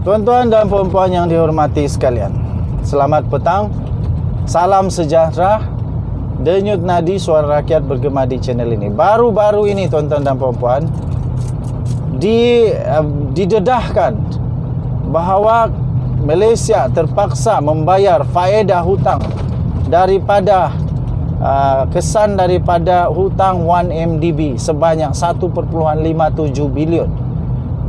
Tuan-tuan dan puan-puan yang dihormati sekalian Selamat petang Salam sejahtera Denyut nadi suara rakyat bergema di channel ini. Baru-baru ini tuan-tuan dan puan-puan di, uh, Didedahkan Bahawa Malaysia terpaksa membayar faedah hutang Daripada uh, Kesan daripada hutang 1MDB Sebanyak 1.57 bilion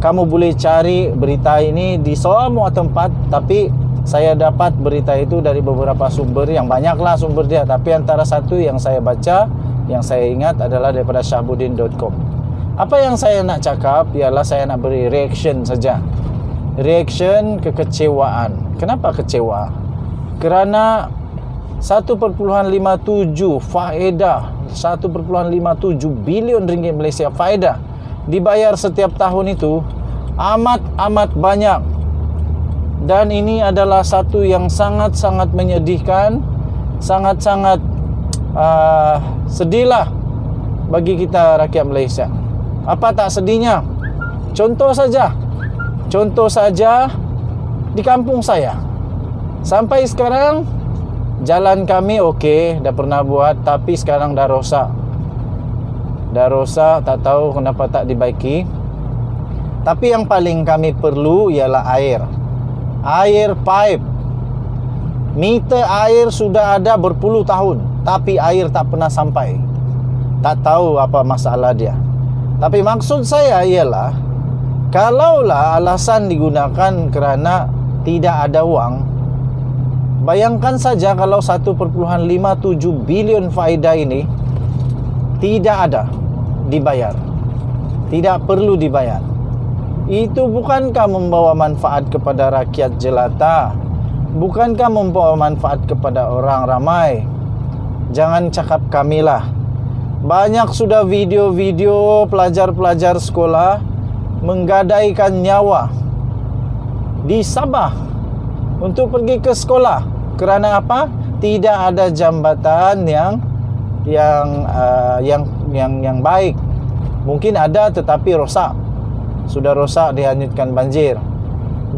kamu boleh cari berita ini di semua tempat tapi saya dapat berita itu dari beberapa sumber. Yang banyaklah sumber dia tapi antara satu yang saya baca yang saya ingat adalah daripada syahbudin.com apa yang saya nak cakap ialah saya nak beri reaction saja. Reaction kekecewaan. Kenapa kecewa? Kerana 1.57 faedah 1.57 bilion ringgit Malaysia faedah dibayar setiap tahun itu amat-amat banyak. Dan ini adalah satu yang sangat-sangat menyedihkan sangat-sangat uh, sedihlah bagi kita rakyat Malaysia. Apa tak sedihnya? Contoh saja. Contoh saja di kampung saya. Sampai sekarang jalan kami okey dah pernah buat tapi sekarang dah rosak. Dah rosak tak tahu kenapa tak dibaiki tapi yang paling kami perlu ialah air. Air pipe. Meter air sudah ada berpuluh tahun tapi air tak pernah sampai. Tak tahu apa masalah dia. Tapi maksud saya ialah kalaulah alasan digunakan kerana tidak ada wang bayangkan saja kalau 1.57 bilion faedah ini tidak ada dibayar. Tidak perlu dibayar itu bukankah membawa manfaat kepada rakyat jelata? Bukankah membawa manfaat kepada orang ramai? Jangan cakap kamilah. Banyak sudah video-video pelajar-pelajar sekolah menggadaikan nyawa di Sabah untuk pergi ke sekolah. Kerana apa? Tidak ada jambatan yang yang uh, yang yang yang baik. Mungkin ada tetapi rosak sudah rosak dihanyutkan banjir.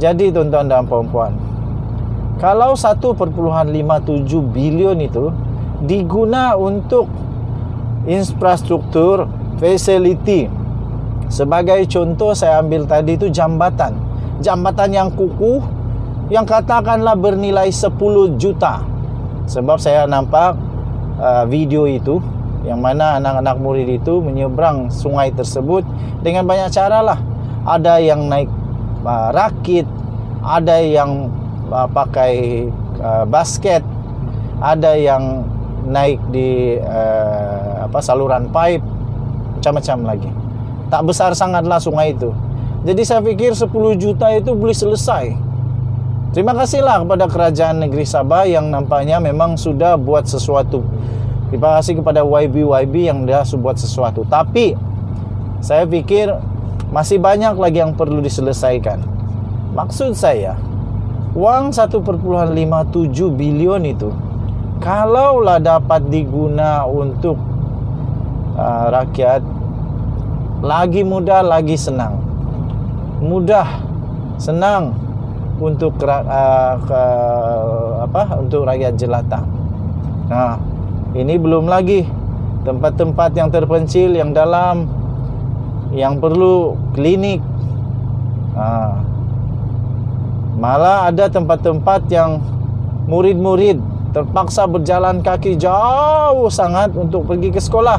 Jadi tuan-tuan dan puan-puan kalau 1.57 bilion itu diguna untuk infrastruktur facility sebagai contoh saya ambil tadi itu jambatan. Jambatan yang kukuh yang katakanlah bernilai 10 juta. Sebab saya nampak uh, video itu yang mana anak-anak murid itu menyeberang sungai tersebut dengan banyak cara lah ada yang naik uh, rakit ada yang uh, pakai uh, basket ada yang naik di uh, apa saluran pipe macam-macam lagi. Tak besar sangatlah sungai itu. Jadi saya fikir 10 juta itu boleh selesai. Terima kasihlah kepada kerajaan negeri Sabah yang nampaknya memang sudah buat sesuatu. Terima kasih kepada YB-YB yang dah buat sesuatu. Tapi saya fikir masih banyak lagi yang perlu diselesaikan. Maksud saya, wang 1.57 bilion itu kalaulah dapat diguna untuk uh, rakyat lagi mudah lagi senang. Mudah, senang untuk uh, ke, apa untuk rakyat jelata. Nah, ini belum lagi tempat-tempat yang terpencil yang dalam yang perlu klinik. Ha. Malah ada tempat-tempat yang murid-murid terpaksa berjalan kaki jauh sangat untuk pergi ke sekolah.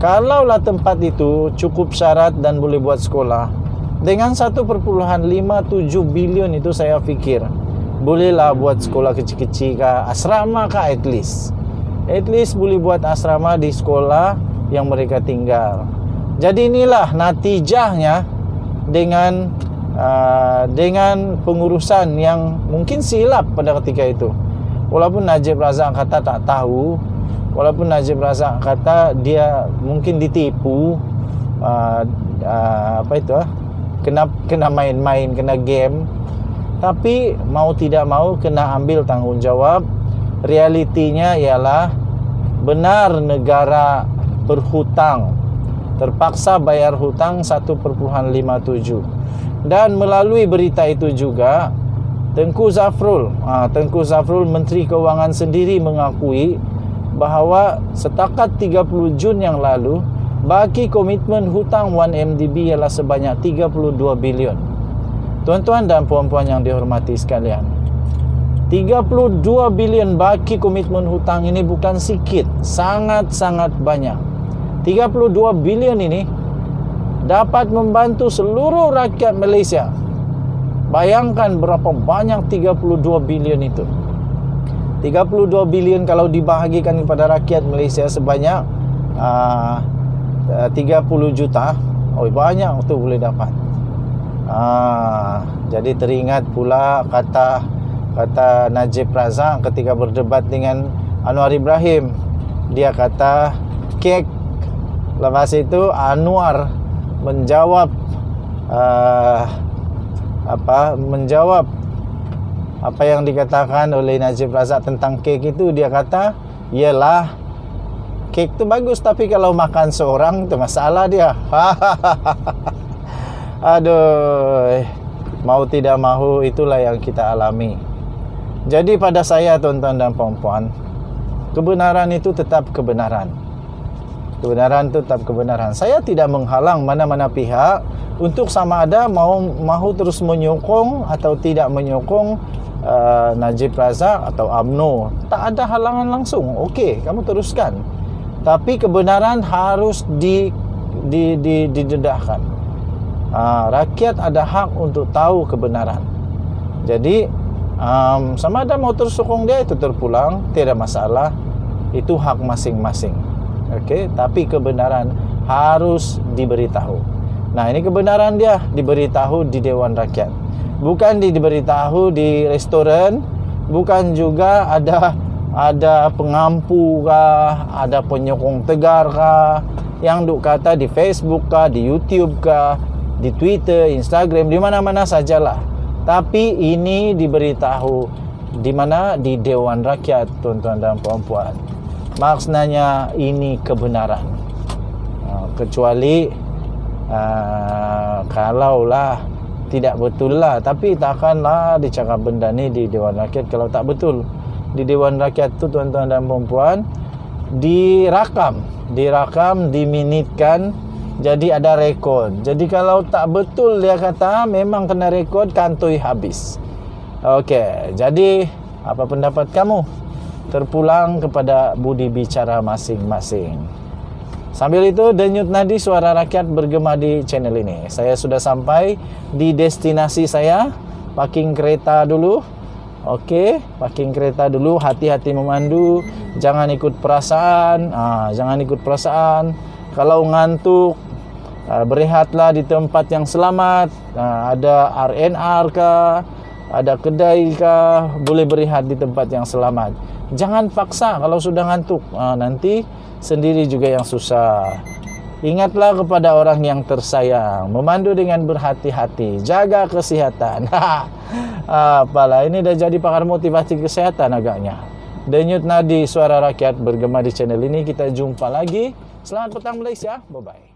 Kalaulah tempat itu cukup syarat dan boleh buat sekolah, dengan 1.57 bilion itu saya fikir bolehlah buat sekolah kecil-kecil ke asrama ke at least at least boleh buat asrama di sekolah yang mereka tinggal. Jadi inilah natijahnya dengan uh, dengan pengurusan yang mungkin silap pada ketika itu. Walaupun Najib Razak kata tak tahu, walaupun Najib Razak kata dia mungkin ditipu uh, uh, apa itu ah kena kena main-main, kena game. Tapi mau tidak mau kena ambil tanggungjawab. Realitinya ialah benar negara berhutang terpaksa bayar hutang 1.57 dan melalui berita itu juga Tengku Zafrul ha, Tengku Zafrul Menteri Keuangan sendiri mengakui bahawa setakat 30 Jun yang lalu bagi komitmen hutang 1MDB ialah sebanyak 32 bilion. Tuan-tuan dan puan-puan yang dihormati sekalian, 32 bilion bagi komitmen hutang ini bukan sikit, sangat-sangat banyak. 32 bilion ini dapat membantu seluruh rakyat Malaysia. Bayangkan berapa banyak 32 bilion itu. 32 bilion kalau dibahagikan kepada rakyat Malaysia sebanyak uh, 30 juta, oh banyak tu boleh dapat. Uh, jadi teringat pula kata kata Najib Razak ketika berdebat dengan Anwar Ibrahim dia kata kek lepas itu Anwar menjawab uh, apa menjawab apa yang dikatakan oleh Najib Razak tentang kek itu. Dia kata ialah kek tu bagus tapi kalau makan seorang itu masalah dia. Aduh mau tidak mahu itulah yang kita alami. Jadi pada saya tuan-tuan dan puan-puan Kebenaran itu tetap kebenaran Kebenaran itu tetap kebenaran. Saya tidak menghalang mana-mana pihak Untuk sama ada mau mahu terus menyokong Atau tidak menyokong uh, Najib Razak atau AMNO Tak ada halangan langsung. Okey, kamu teruskan. Tapi kebenaran harus di, di, di, didedahkan. Uh, Rakyat ada hak untuk tahu kebenaran. Jadi um, sama ada mau terus sokong dia itu terpulang. Tidak masalah. Itu hak masing-masing okey tapi kebenaran harus diberitahu. Nah ini kebenaran dia diberitahu di dewan rakyat. Bukan di diberitahu di restoran bukan juga ada ada pengampu kah ada penyokong tegar kah. Yang duk kata di Facebook kah di YouTube kah di Twitter Instagram di mana-mana sajalah. Tapi ini diberitahu di mana? Di Dewan Rakyat tuan-tuan dan puan-puan. Maksudnya ini kebenaran. Ha, kecuali uh, kalaulah tidak betul lah tapi takkanlah dicakap benda ni di Dewan Rakyat kalau tak betul di Dewan Rakyat tu tuan-tuan dan puan-puan dirakam dirakam diminitkan jadi ada rekod. Jadi kalau tak betul dia kata memang kena rekod kantoi habis. Okey, jadi apa pendapat kamu? Terpulang kepada budi bicara masing-masing. Sambil itu denyut nadi suara rakyat bergema di channel ini. Saya sudah sampai di destinasi saya. Parking kereta dulu. Okey, parking kereta dulu. Hati-hati memandu. Jangan ikut perasaan. Ah, jangan ikut perasaan. Kalau ngantuk, uh, berehatlah di tempat yang selamat uh, ada RNR ke ada kedai ke boleh berehat di tempat yang selamat jangan paksa kalau sudah ngantuk. Uh, nanti sendiri juga yang susah. Ingatlah kepada orang yang tersayang. Memandu dengan berhati-hati. Jaga kesihatan apalah ini dah jadi pakar motivasi kesehatan agaknya. Denyut nadi suara rakyat bergema di channel ini. Kita jumpa lagi. Selamat petang Malaysia. Bye bye